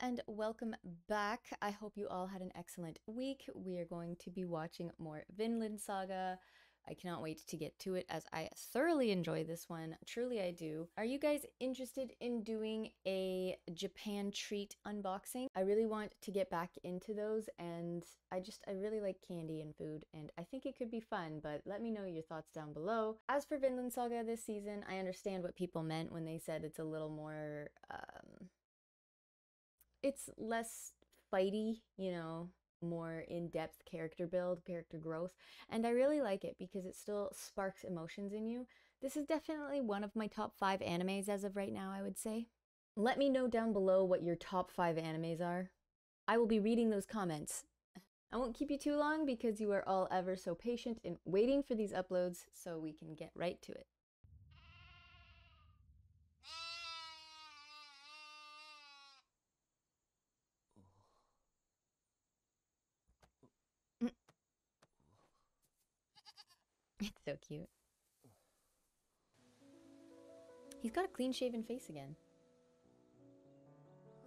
and welcome back. I hope you all had an excellent week. We are going to be watching more Vinland Saga. I cannot wait to get to it as I thoroughly enjoy this one. Truly, I do. Are you guys interested in doing a Japan treat unboxing? I really want to get back into those and I just, I really like candy and food and I think it could be fun, but let me know your thoughts down below. As for Vinland Saga this season, I understand what people meant when they said it's a little more, um, it's less fighty, you know, more in-depth character build, character growth, and I really like it because it still sparks emotions in you. This is definitely one of my top 5 animes as of right now, I would say. Let me know down below what your top 5 animes are. I will be reading those comments. I won't keep you too long because you are all ever so patient in waiting for these uploads so we can get right to it. so cute. He's got a clean-shaven face again.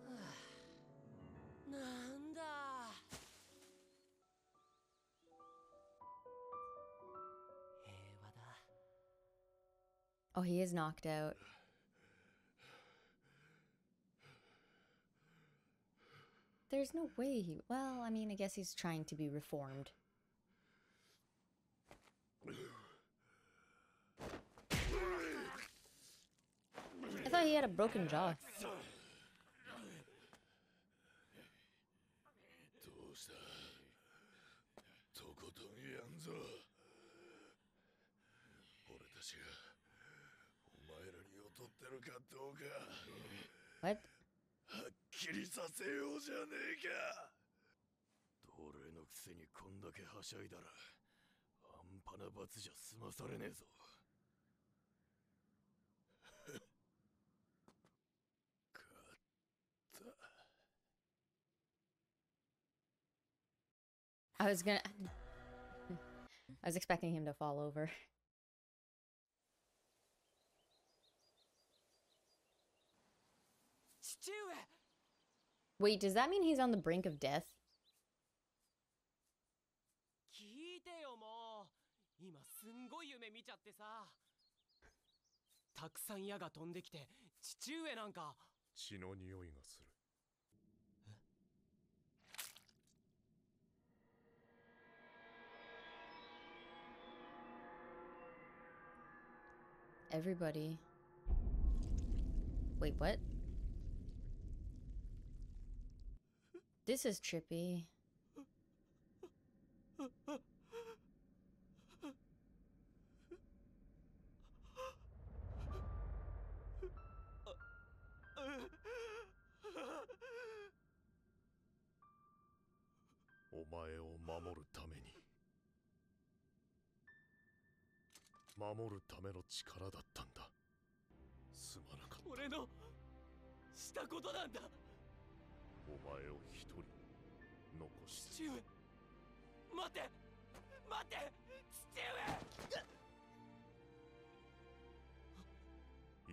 Oh, he is knocked out. There's no way he... Well, I mean, I guess he's trying to be reformed. Thought he had a broken jaw. どうしたとことんやんぞ俺たちがお前らに劣ってるかどうか What? はっきりさせようじゃねえか奴隷のくせにこんだけはしゃいだら半端な罰じゃ済まされねえぞ I was gonna. I was expecting him to fall over. Wait, does that mean he's on the brink of death? Everybody. Wait, what? This is trippy. 守るための力だったんだ。すまなかった。俺のしたことなんだ。お前を一人残して。父上待って待って父上。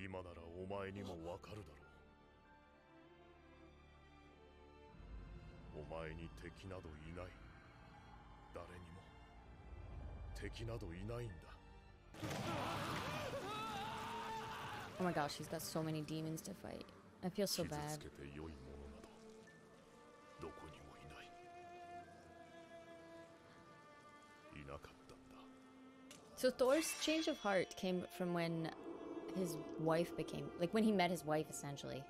今ならお前にもわかるだろう。お前に敵などいない。誰にも敵などいないんだ Oh my gosh, he's got so many demons to fight. I feel so bad. So Thor's change of heart came from when his wife became, like when he met his wife essentially.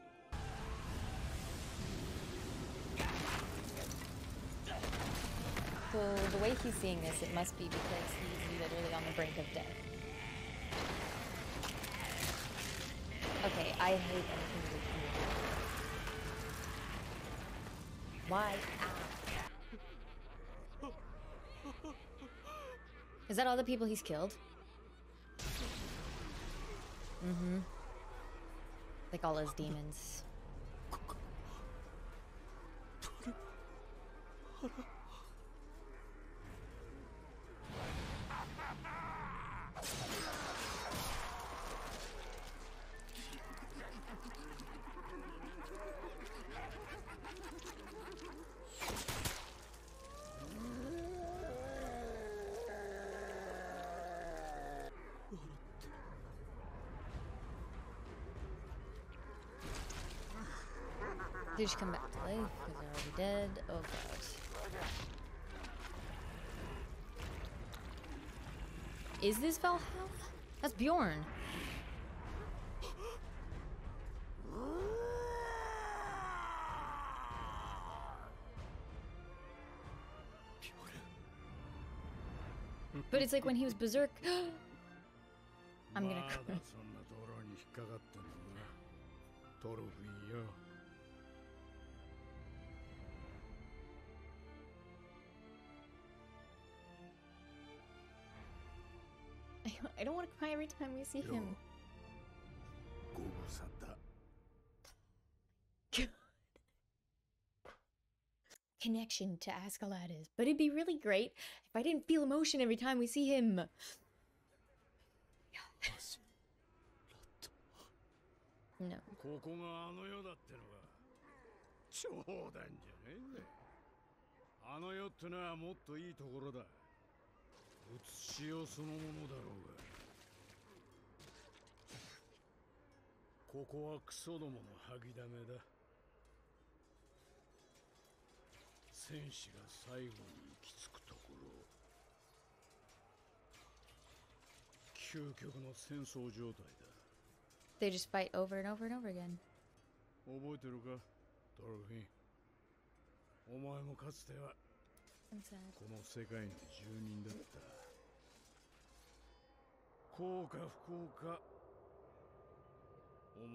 So the way he's seeing this, it must be because he's literally on the brink of death. Okay, I hate anything with Why? Is that all the people he's killed? Mm-hmm. Like all his demons. They just come back to life because they're already dead. Oh god. Is this Valhalla? That's Bjorn. But it's like when he was berserk. I'm gonna cry. want to cry every time we see Yo. him. ご無沙汰 Connection to Askeladdis. But it'd be really great if I didn't feel emotion every time we see him. マジラット No. ここがあの世だってのが冗談じゃねえんだよあの世ってのはもっといいところだ写しよそのものだろうが ここはクソどもの吐きだめだ。戦士が最後に行き着くところ究極の戦争状態だ。They just fight over and over and over again. 覚えてるか？ドルフィン。お前もかつては.この世界の住人だった。幸か不幸か。お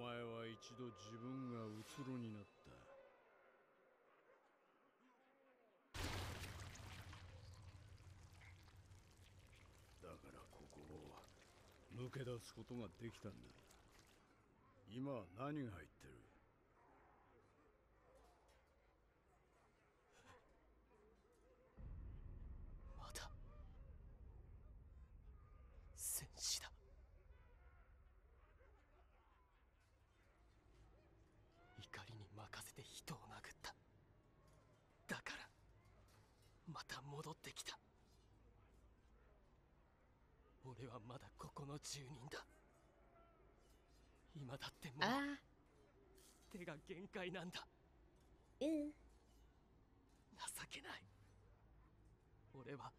前は一度自分がうつろになった。だからここを抜け出すことができたんだ。今は何が入ってるまだ戦士だ怒りに任せて人を殴っただからまた戻ってきた。俺はまだここの住人だ。今だってもう Ah. 手が限界なんだ。Ew. 情けない。俺は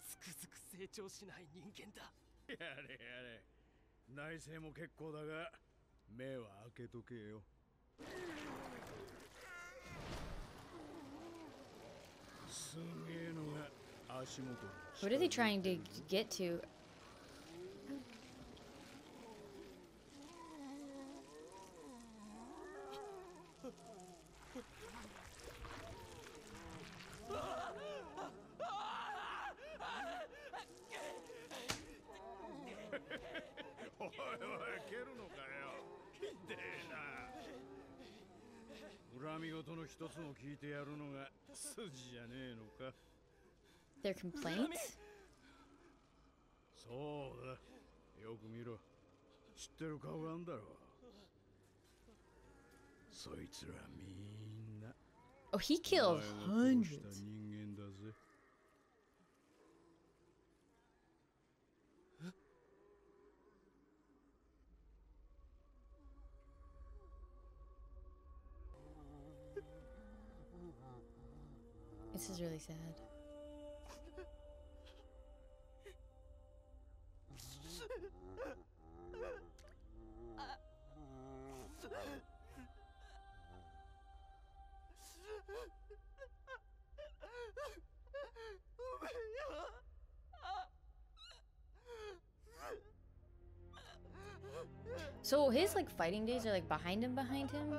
つくづく成長しない人間だ。やれやれ。内政も結構だが目は開けとけよ What are they trying to get to? 恨み事の一つも聞いてやるのが筋じゃねえのか Their complaints? そうだよく見ろ知ってる顔があんだろそいつらみんな Oh, he お killed 前が殺した hundreds. This is really sad. So his like fighting days are like behind him, behind him.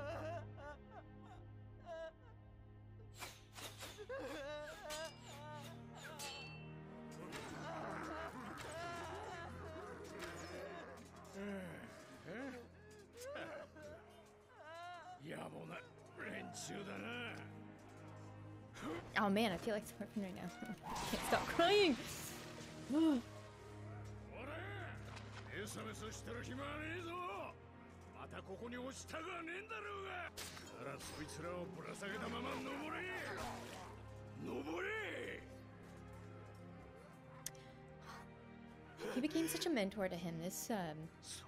feel like right now. can't stop crying! became such a mentor to him. This, um...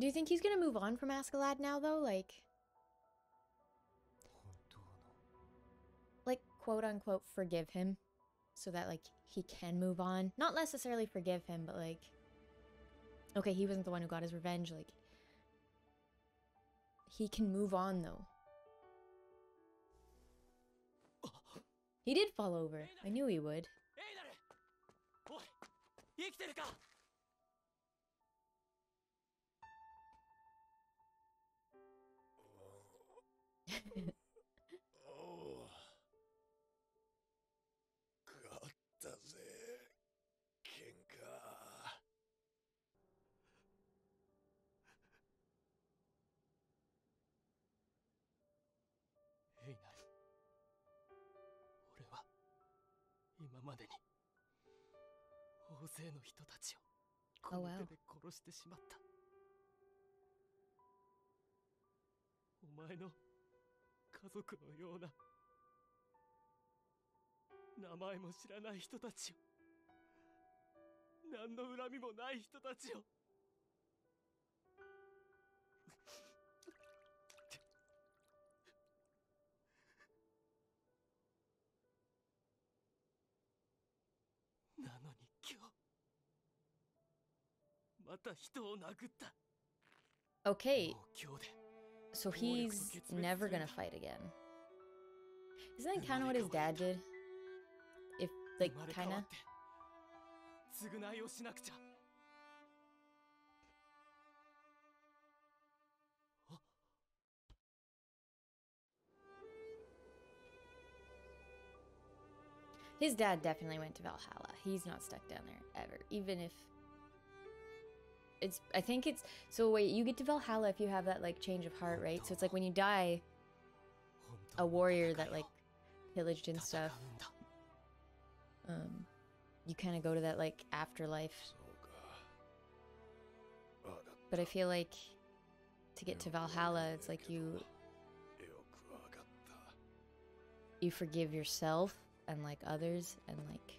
Do you think he's gonna move on from Askeladd now, though? Like, like quote unquote forgive him, so that like he can move on. Not necessarily forgive him, but like, okay, he wasn't the one who got his revenge. Like, he can move on though. He did fall over. I knew he would. 今までに。大勢の人たちを。こ Oh, の.手で殺してしまった。お前の。家族のような。名前も知らない人たちを。何の恨みもない人たちを Okay. So he's never gonna fight again. Isn't that kind of what his dad did? If, like, kinda? His dad definitely went to Valhalla. He's not stuck down there ever, even if it's I think it's so wait, you get to Valhalla if you have that like change of heart, right? So it's like when you die a warrior that like pillaged and stuff. Um you kind of go to that like afterlife. But I feel like to get to Valhalla, it's like you you forgive yourself and like others and like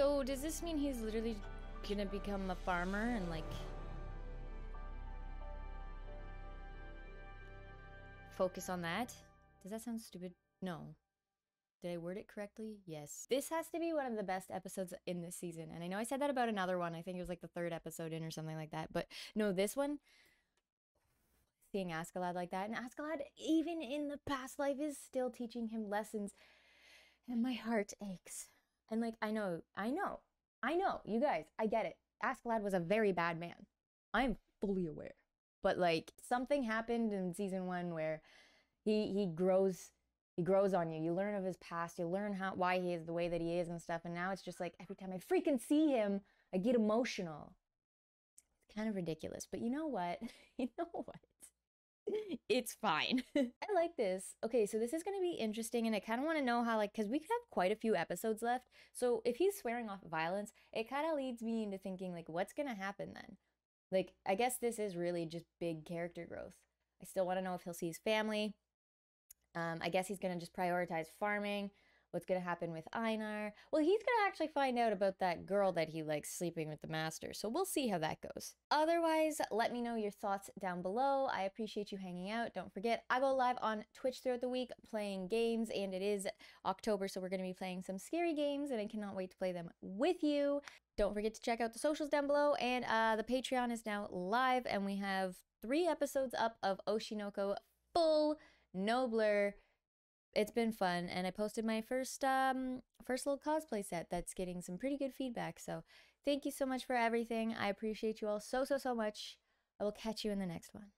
So does this mean he's literally gonna become a farmer and like focus on that? Does that sound stupid? No. Did I word it correctly? Yes. This has to be one of the best episodes in this season. And I know I said that about another one. I think it was like the third episode in or something like that. But no, this one, seeing Askeladd like that, and Askeladd, even in the past life, is still teaching him lessons. And my heart aches. And like, I know, I know, I know, you guys, I get it. Askeladd was a very bad man. I'm fully aware. But like, something happened in season one where he he grows he grows on you. You learn of his past. You learn how why he is the way that he is and stuff. And now it's just like every time I freaking see him, I get emotional. It's kind of ridiculous, but you know what? You know what? It's fine. I like this. Okay, so this is going to be interesting, and I kind of want to know how, like, because we could have quite a few episodes left. So if he's swearing off violence, it kind of leads me into thinking, like, what's going to happen then? Like, I guess this is really just big character growth. I still want to know if he'll see his family. Um, I guess he's going to just prioritize farming. What's going to happen with Einar. Well, he's going to actually find out about that girl that he likes sleeping with the master. So we'll see how that goes. Otherwise, let me know your thoughts down below. I appreciate you hanging out. Don't forget, I go live on Twitch throughout the week playing games, and it is October, so we're going to be playing some scary games, and I cannot wait to play them with you. Don't forget to check out the socials down below, and uh, the Patreon is now live, and we have three episodes up of Oshinoko full, no blur it's been fun and i posted my first um first little cosplay set that's getting some pretty good feedback so thank you so much for everything. I appreciate you all so so so much. I will catch you in the next one